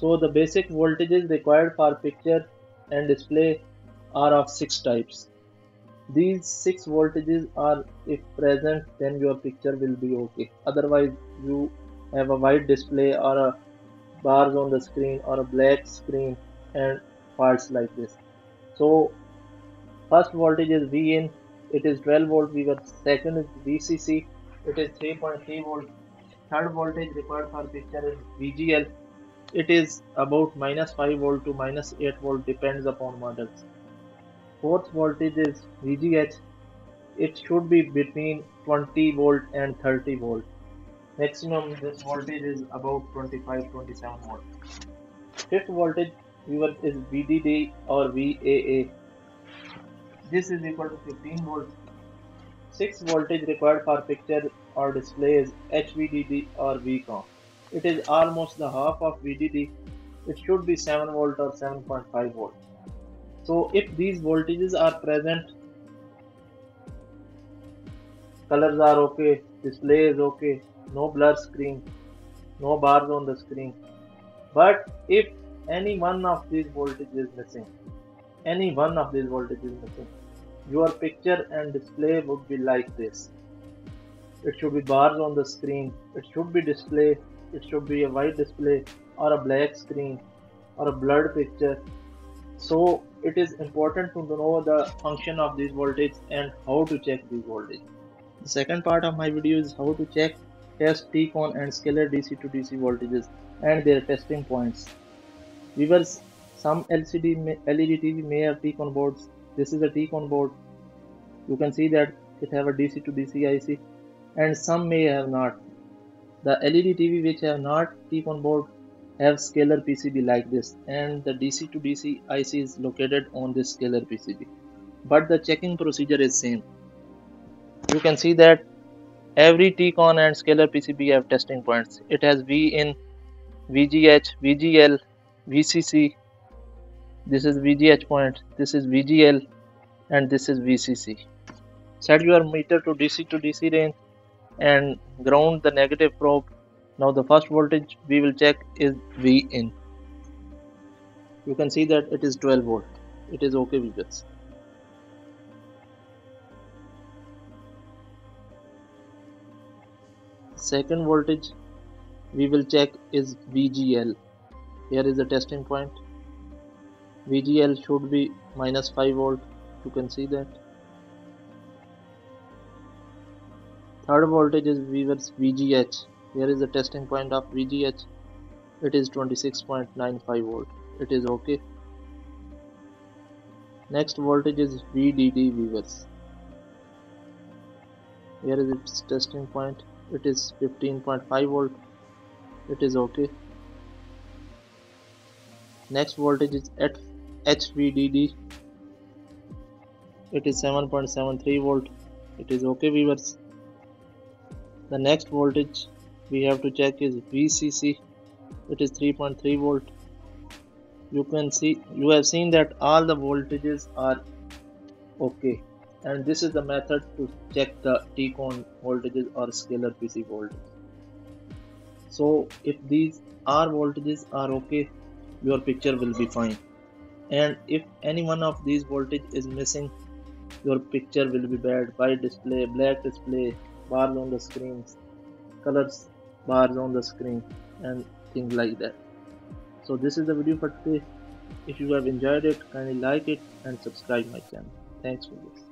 So the basic voltages required for picture and display are of six types. These six voltages are if present then your picture will be okay. Otherwise you have a white display or a bars on the screen or a black screen and faults like this. So first voltage is V in, it is 12 volt We got Second is VCC, it is 3.3 volt. Third voltage required for picture is VGL, it is about minus 5 volt to minus 8 volt depends upon models. Fourth voltage is VGH, it should be between 20 volt and 30 volt. Maximum this voltage is about 25-27 volt. Fifth voltage viewer is VDD or VAA. This is equal to 15 volt. Sixth voltage required for picture or display is HVDD or VCOM. It is almost the half of VDD. It should be 7 volt or 7.5 volt. So if these voltages are present, colors are okay, display is okay, no blur screen, no bars on the screen. But if any one of these voltages is missing, any one of these voltages is missing, your picture and display would be like this. It should be bars on the screen, it should be display, it should be a white display or a black screen or a blurred picture. So it is important to know the function of these voltage and how to check these voltage. The second part of my video is how to check test T-con and scaler DC to DC voltages and their testing points. Viewers, some LCD LED TV may have T-con boards. This is a T-con board. You can see that it have a DC to DC IC and some may have not. The LED TV which have not T-con board have scaler PCB like this and the DC to DC IC is located on this scaler PCB. But the checking procedure is same. You can see that Every T-con and scaler PCB have testing points. It has V in, VGH, VGL, VCC. This is VGH point, this is VGL, and this is VCC. Set your meter to DC to DC range and ground the negative probe. Now the first voltage we will check is V in. You can see that it is 12 volt. It is okay with this. second voltage we will check is VGL here is the testing point VGL should be minus 5 volt you can see that third voltage is VGH here is the testing point of VGH it is 26.95 volt. It is okay. Next voltage is VDD viewers here is its testing point. It is 15.5 volt. It is okay. Next voltage is at HVDD it is 7.73 volt. It is okay viewers the next voltage we have to check is VCC it is 3.3 volt you can see you have seen that all the voltages are okay and this is the method to check the T-con voltages or scaler PC voltage. So if these R voltages are okay, your picture will be fine. And if any one of these voltage is missing, your picture will be bad. White display, black display, bars on the screens, colors bars on the screen, and things like that. So this is the video for today. If you have enjoyed it, kindly like it and subscribe my channel. Thanks for this.